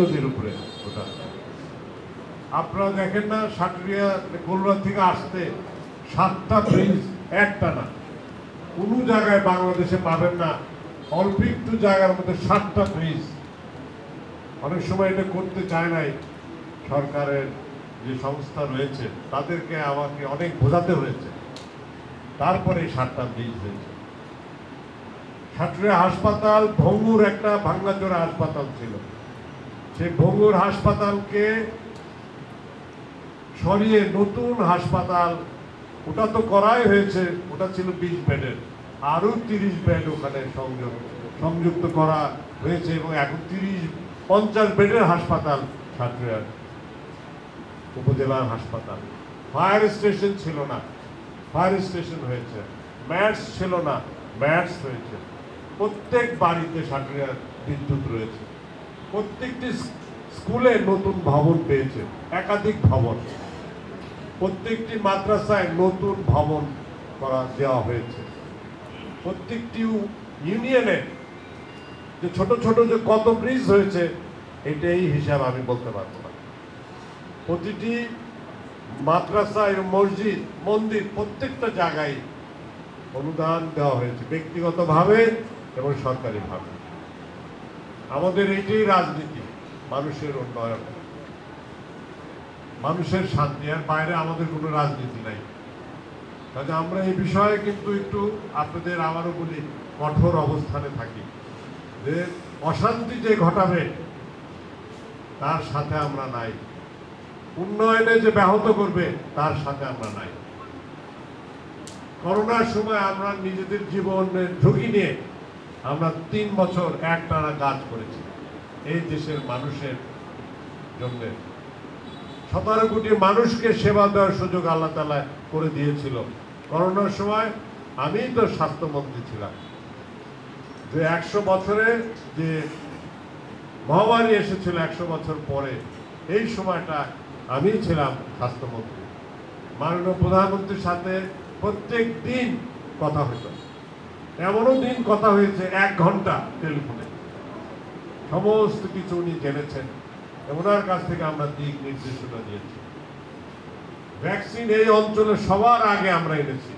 নদীর উপরে। আপনারা দেখেন না, সাটুরিয়া কলরা থেকে আসতে সাতটা ব্রিজ, একটা না। কোনো জায়গায় বাংলাদেশে পাবেন না, অল্প একটু জায়গার মধ্যে সাতটা ব্রিজ। অনেক সময় এটা করতে চায় নাই সরকারের যে সংস্থা রয়েছে, তাদেরকে আমাকে অনেক বোঝাতে হয়েছে। তারপরে সাতটা ব্রিজ হয়েছে। সাটুরিয়া হাসপাতাল, ভঙ্গুর একটা ভাঙ্গাচোরা হাসপাতাল ছিল। সেই ভঙ্গুর হাসপাতালকে সরিয়ে নতুন হাসপাতাল, ওটা তো করাই হয়েছে, ওটা ছিল বিশ বেডের। আরও তিরিশ বেড ওখানে সংযোগ সংযুক্ত করা হয়েছে এবং এখন তিরিশ, পঞ্চাশ বেডের হাসপাতাল সাটুরিয়ার উপজেলার হাসপাতাল। ফায়ার স্টেশন ছিল না। ফায়ার স্টেশন হয়েছে। ম্যাটস ছিল না। ম্যাটস হয়েছে। প্রত্যেক বাড়িতে সাটুরিয়ার বিদ্যুৎ রয়েছে। প্রত্যেকটি স্কুলে নতুন ভবন পেয়েছে, একাধিক ভবন। প্রত্যেকটি মাদ্রাসায় নতুন ভবন করা দেওয়া হয়েছে। প্রত্যেকটি ইউ- ইউনিয়নে যে ছোট ছোট যে কত ব্রিজ হয়েছে, এটাই হিসাব আমি বলতে পারব না। প্রতিটি মাদ্রাসা এবং মসজিদ, মন্দির প্রত্যেকটা জায়গায় অনুদান দেওয়া হয়েছে। ব্যক্তিগতভাবে এবং সরকারিভাবে আমাদের এটাই রাজনীতি, মানুষের উন্নয়ন। মানুষের শান্তি আর বাইরে আমাদের কোনো রাজনীতি নাই। কাজে আমরা এই বিষয়ে কিন্তু একটু আপনাদের আমারও বলি, কঠোর অবস্থানে থাকি। যে অশান্তি যে ঘটাবে, তার সাথে আমরা নাই। উন্নয়নে যে ব্যাহত করবে, তার সাথে আমরা নাই। করোনার সময় আমরা নিজেদের জীবনের ঝুঁকি নিয়ে আমরা তিন বছর একটানা কাজ করেছি। এই দেশের মানুষের জন্য। সতেরো কোটি মানুষকে সেবা দেওয়ার সুযোগ আল্লাহ তালা করে দিয়েছিল। করোনার সময় আমি তো স্বাস্থ্যমন্ত্রী ছিলাম। যে একশো বছরে যে মহামারী এসেছিল একশো বছর পরে, এই সময়টা আমি ছিলাম স্বাস্থ্যমন্ত্রী। মাননীয় প্রধানমন্ত্রীর সাথে প্রত্যেক দিন কথা হতো। এমনও দিন কথা হয়েছে, এক ঘণ্টা টেলিফোনে। সমস্ত কিছু উনি জেনেছেন, ওনার কাছ থেকে আমরা দিক নির্দেশনা দিয়েছি। ভ্যাকসিন এই অঞ্চলে সবার আগে আমরা এনেছি।